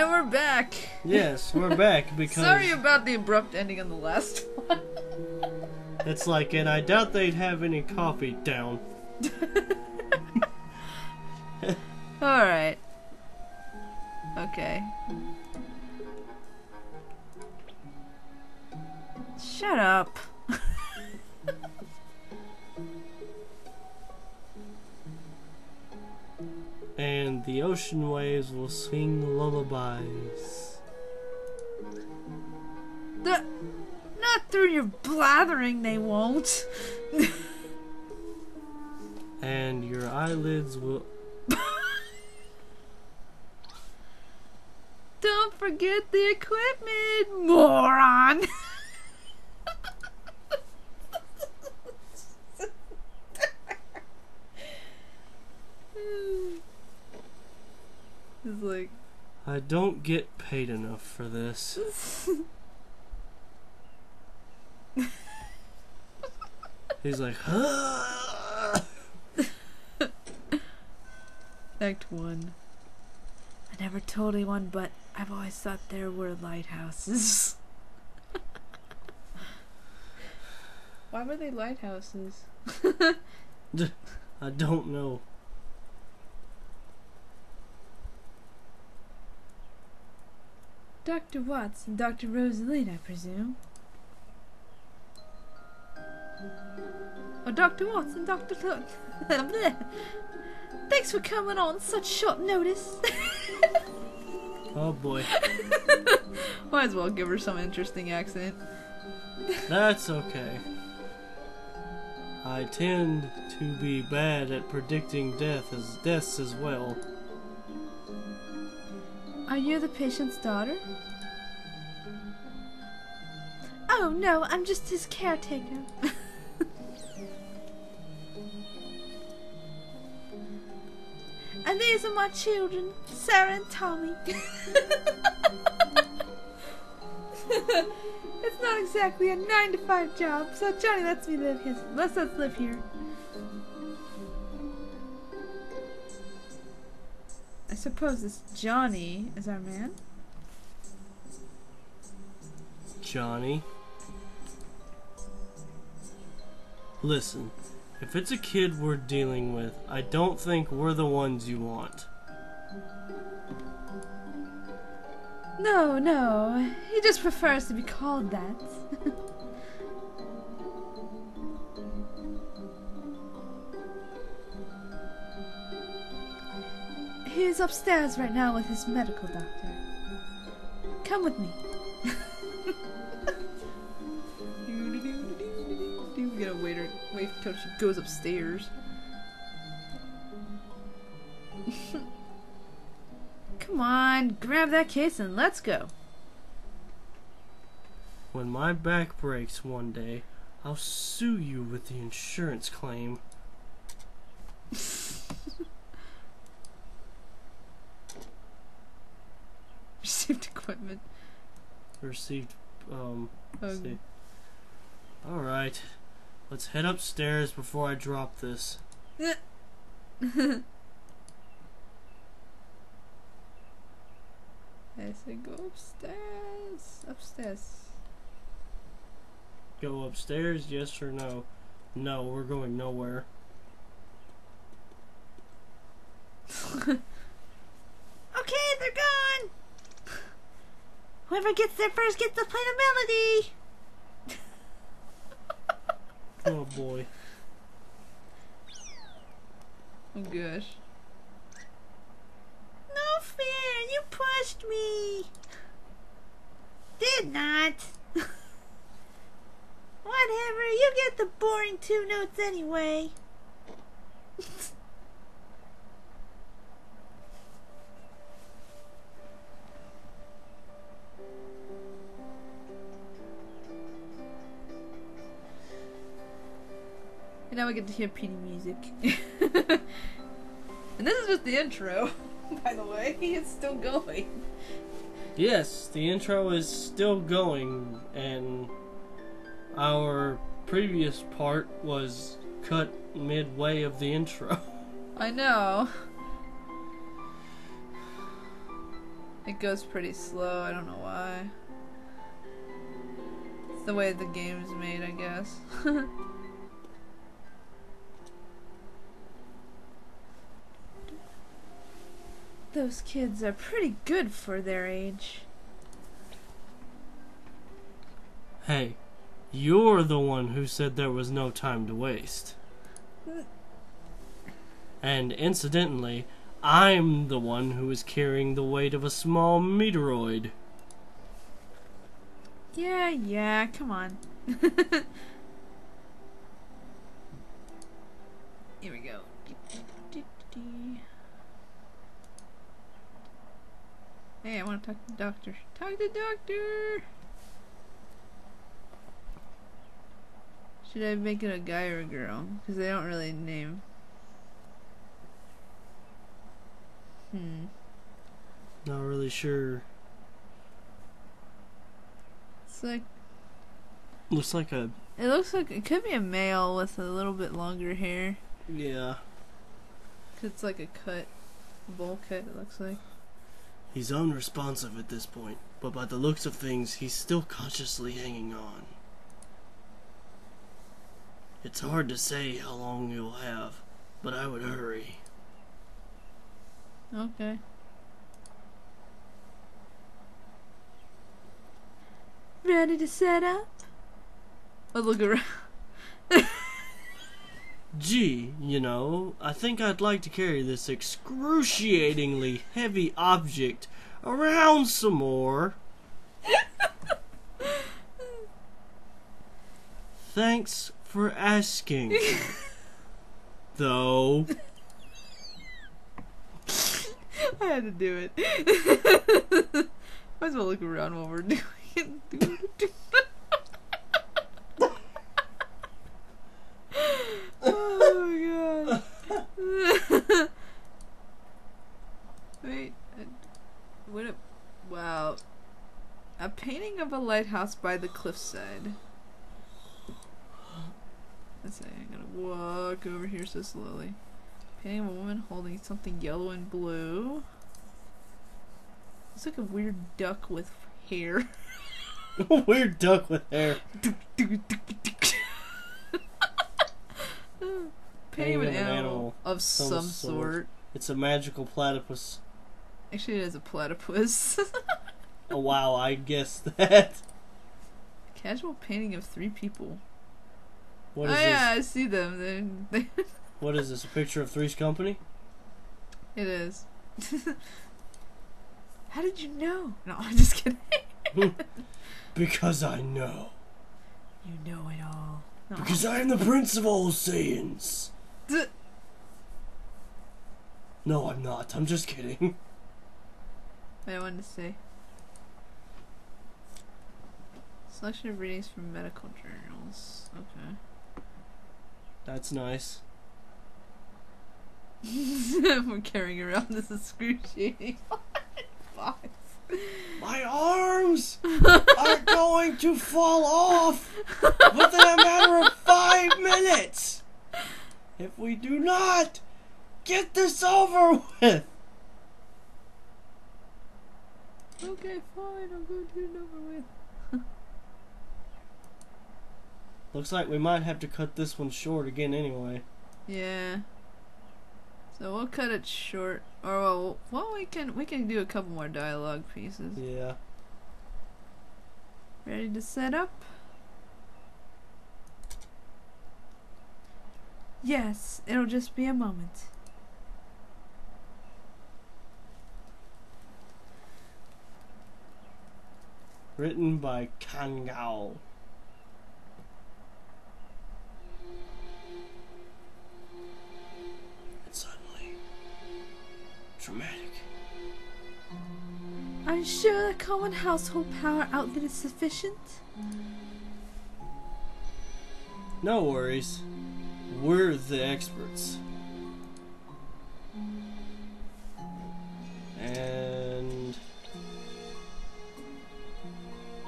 And we're back. Yes, we're back because Sorry about the abrupt ending on the last one. it's like, and I doubt they'd have any coffee down. Alright. Okay. Shut up. And the ocean waves will sing lullabies. The, not through your blathering, they won't. And your eyelids will. Don't forget the equipment, moron. It's like, I don't get paid enough for this. He's like, "Huh?" Act 1. I never told anyone, but I've always thought there were lighthouses. Why were they lighthouses? I don't know. Dr. Watts and Dr. Rosalene, I presume. Oh, Dr. Watts and Dr. Lo- Thanks for coming on such short notice. Oh boy. Might as well give her some interesting accent. That's okay. I tend to be bad at predicting death as deaths as well. Are you the patient's daughter? Oh no, I'm just his caretaker. and these are my children, Sarah and Tommy. it's not exactly a nine to five job, so Johnny lets me live his lets us live here. I suppose this Johnny is our man. Johnny. Listen, if it's a kid we're dealing with, I don't think we're the ones you want. No, no. He just prefers to be called that. He's upstairs right now with his medical doctor. Come with me. We gotta wait, her, wait till she goes upstairs. Come on, grab that case and let's go. When my back breaks one day, I'll sue you with the insurance claim. Received equipment. Received, um, Oh, see. Alright, let's head upstairs before I drop this. I said go upstairs. Upstairs. Go upstairs, yes or no? No, we're going nowhere. Okay, they're gone. Whoever gets there first gets to play the melody. Oh boy. Oh gosh. No fair! You pushed me. Did not. Whatever. You get the boring two notes anyway. now we get to hear Petey music. and this is just the intro, by the way. It's still going. Yes, the intro is still going, and our previous part was cut midway of the intro. I know. It goes pretty slow, I don't know why. It's the way the game's made, I guess. Those kids are pretty good for their age. Hey, you're the one who said there was no time to waste. And incidentally, I'm the one who is carrying the weight of a small meteoroid. Yeah, yeah, come on. Here we go. Hey, I want to talk to the doctor. Talk to the doctor! Should I make it a guy or a girl? Because they don't really name. Hmm. Not really sure. It's like Looks like a it looks like it could be a male with a little bit longer hair. yeah. 'Cause it's like a cut, bowl cut. It looks like. He's unresponsive at this point, but by the looks of things, he's still consciously hanging on. It's hard to say how long you'll have, but I would hurry. Okay. Ready to set up? Oh, look around. Gee, you know, I think I'd like to carry this excruciatingly heavy object around some more. Thanks for asking. Though. I had to do it. Might as well look around while we're doing it. oh my god. Wait. uh, What a. Wow. A painting of a lighthouse by the cliffside. Let's see, I'm gonna walk over here so slowly. Painting of a woman holding something yellow and blue. It's like a weird duck with hair. Weird duck with hair. Painting of an of an animal, animal of some some, sort. sort. It's a magical platypus. Actually, it is a platypus. Oh wow, I guessed that. Casual painting of three people. What oh yeah, this? I see them. They, they, What is this? A picture of Three's Company? it is. How did you know? No, I'm just kidding. Because I know. You know it all. No. Because I am the Prince of all Saiyans. D- No, I'm not. I'm just kidding. I wanted to say. Selection of readings from medical journals. Okay. That's nice. We're carrying around this excruciating box. My arms are going to fall off within a matter of five minutes. If we do not get this over with. Okay, fine. I'm going to get it over with. Looks like we might have to cut this one short again anyway. Yeah. So we'll cut it short, or well, well, we can we can do a couple more dialogue pieces. Yeah. Ready to set up? Yes, it'll just be a moment. Written by Kan Gao. And suddenly, dramatic. Are you sure that common household power outlet is sufficient? No worries. We're the experts.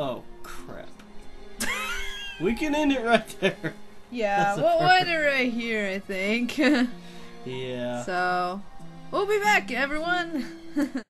Oh, crap. we can end it right there. Yeah, That's we'll end it right here, I think. Yeah. so, we'll be back, everyone.